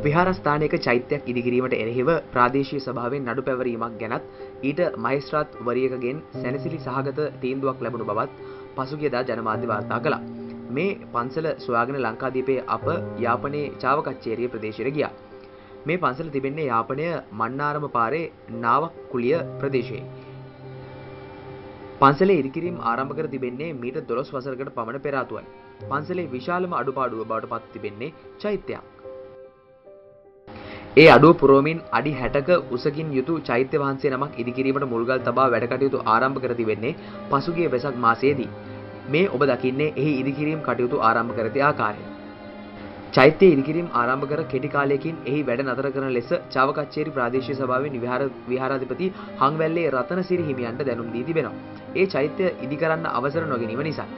විහාරස්ථානයක චෛත්‍යයක් ඉදිකිරීමට එරෙහිව ප්‍රාදේශීය සභාවෙන් නඩු පැවරීමක් ගැනත් ඊට මහේස්ත්‍රාත් වරියකගෙන් සැනසිලි සහගත තීන්දුවක් ලැබුණු බවත් පසුගියදා ජනමාධ්‍ය වාර්තා කළා. මේ පන්සල සොයාගෙන ලංකාදීපයේ අප යාපනයේ චාවකච්චේරිය ප්‍රදේශයට ගියා. මේ පන්සල තිබෙන්නේ යාපනය මන්නාරම පාරේ නාවක් කුලිය ප්‍රදේශයේ. පන්සලේ ඉදිකිරීම් ආරම්භ කර තිබෙන්නේ මීට 12 වසරකට පමණ පෙර ආතුවයි. පන්සලේ විශාලම අඩුපාඩුව බවට පත් තිබෙන්නේ චෛත්‍යයක්. ඒ අඩුව පුරෝමින් අඩි 60ක උසකින් යුතු චෛත්‍ය වහන්සේ නමක් ඉදිකිරීමට මුල්ගල් තබා වැඩ කටයුතු ආරම්භ කර තිබෙන්නේ පසුගිය වෙසක් මාසයේදී. මේ ඔබ දකින්නේ එහි ඉදිකිරීම් කටයුතු ආරම්භ කර ඇති ආකාරය. චෛත්‍ය ඉදිකිරීම් ආරම්භ කර කෙටි කාලයකින් එහි වැඩ නතර කරන ලෙස චාවකච්චේරි ප්‍රාදේශීය සභාවේ විහාර විහාරාධිපති හංවැල්ලේ රතනසිරි හිමියන්ට දැනුම් දී තිබෙනවා. ඒ චෛත්‍ය ඉදි කරන්න අවසර නොගැනීම නිසා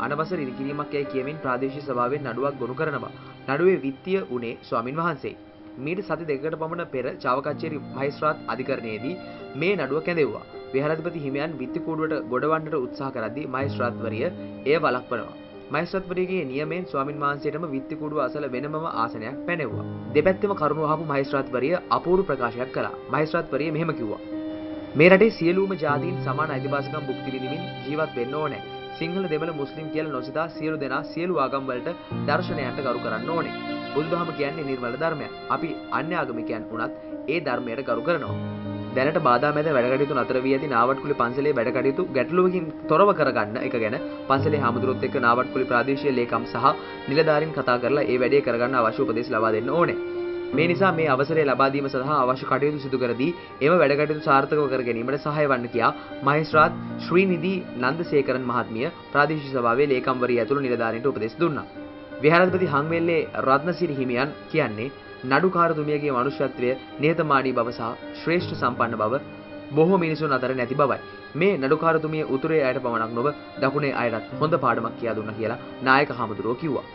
අනවසර ඉදිකිරීමක් යැයි කියමින් ප්‍රාදේශීය සභාවෙන් නඩුවක් ගොනු කරනවා. නඩුවේ විත්තිය උනේ ස්වාමින් වහන්සේ. මීට සති දෙකකට පමණ පෙර චාවකච්චේරි මහේස්ත්‍රාත් අධිකරණයේදී මේ නඩුව කැඳෙව්වා. විහාරාධිපති හිමියන් විත්ති කූඩුවට ගොඩවන්නට උත්සාහ කරද්දී මහේස්ත්‍රාත්වරිය එය වළක්වනවා. මහේස්ත්‍රාත්වරියගේ නියමයෙන් ස්වාමින් වහන්සේටම විත්ති කූඩුව අසල වෙනමම ආසනයක් පැනෙව්වා. දෙපැත්තම කරුණු අහපු මහේස්ත්‍රාත්වරිය අපූර්ව ප්‍රකාශයක් කළා. මහේස්ත්‍රාත්වරිය මෙහෙම කිව්වා. මේ රටේ සියලුම ජාතීන් සමාන අයිතිවාසිකම් භුක්ති විඳිමින් ජීවත් වෙන්න ඕනේ. සිංහල දෙමළ මුස්ලිම් කියලා නොසිතා සියලු දෙනා සියලු ආගම් වලට දර්ශනයන්ට ගරු කරන්න ඕනේ. බුදුදහම කියන්නේ නිර්මල ධර්මයක්. අපි අන්‍ය ආගමිකයන් වුණත් ඒ ධර්මයට ගරු කරනවා. දැනට බාධා මැද වැඩ කටයුතු නතර වී ඇති නාවට්කුලි පන්සලේ වැඩ කටයුතු ගැටලුවකින් තොරව කරගන්න එක ගැන පන්සලේ හාමුදුරුවොත් එක්ක නාවට්කුලි ප්‍රාදේශීය ලේකම් සහ නිලධාරීන් කතා කරලා ඒ වැඩේ කරගන්න අවශ්‍ය උපදෙස් ලබා දෙන්න ඕනේ. මේ නිසා මේ අවසරය ලබා දීම සඳහා අවශ්‍ය කටයුතු සිදු කර දී එම වැඩ කටයුතු සාර්ථකව කර ගැනීමට සහාය වන්න කියා මහේස්ත්‍රාත් ශ්‍රීනිධි නන්දසේකරන් මහත්මිය ප්‍රාදේශීය සභාවේ ලේකම්වරිය ඇතුළු නිලධාරීන්ට උපදෙස් දුන්නා. විහාරාධිපති හංවෙල්ලේ රත්නසිරි හිමියන් කියන්නේ නඩුකාරතුමියගේ මනුෂ්‍යත්වය නිහතමානී බව සහ ශ්‍රේෂ්ඨ සම්පන්න බව බොහෝ මිනිසුන් අතර නැති බවයි. මේ නඩුකාරතුමිය උතුරේ අයට පමණක් නොව දකුණේ අයටත් හොඳ පාඩමක් කියා දුන්නා කියලා නායක හමුදුරුවෝ කිව්වා.